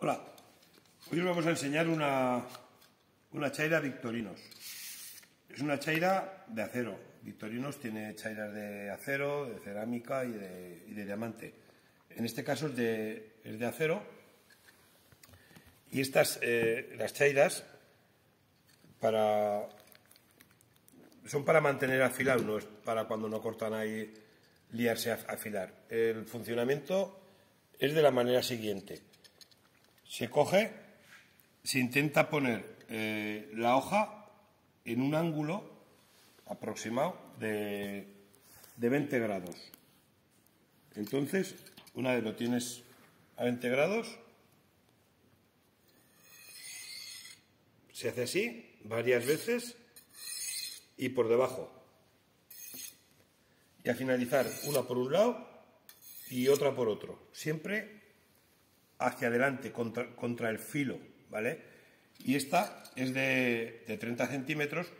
Hola, hoy os vamos a enseñar una, una chaira Victorinos. Es una chaira de acero. Victorinos tiene chairas de acero, de cerámica y de, diamante. En este caso es de, es de acero. Y estas, eh, las chairas, para, son para mantener afilado, no es para cuando no cortan ahí liarse a afilar. El funcionamiento es de la manera siguiente. Se coge, se intenta poner eh, la hoja en un ángulo aproximado de, de 20 grados. Entonces, una vez lo tienes a 20 grados, se hace así varias veces y por debajo. Y a finalizar, una por un lado y otra por otro. Siempre hacia adelante, contra, el filo, ¿vale? Y esta es de, 30 centímetros.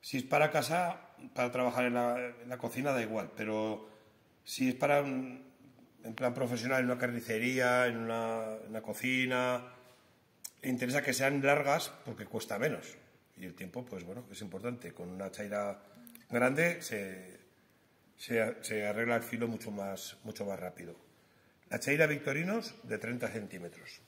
Si es para casa, para trabajar en la, cocina, da igual, pero si es para, en plan profesional, en una carnicería, en una, cocina, interesa que sean largas porque cuesta menos. Y el tiempo, pues bueno, es importante. Con una chaira grande se, se, arregla el filo mucho más, mucho más rápido. La Victorinos de 30 centímetros.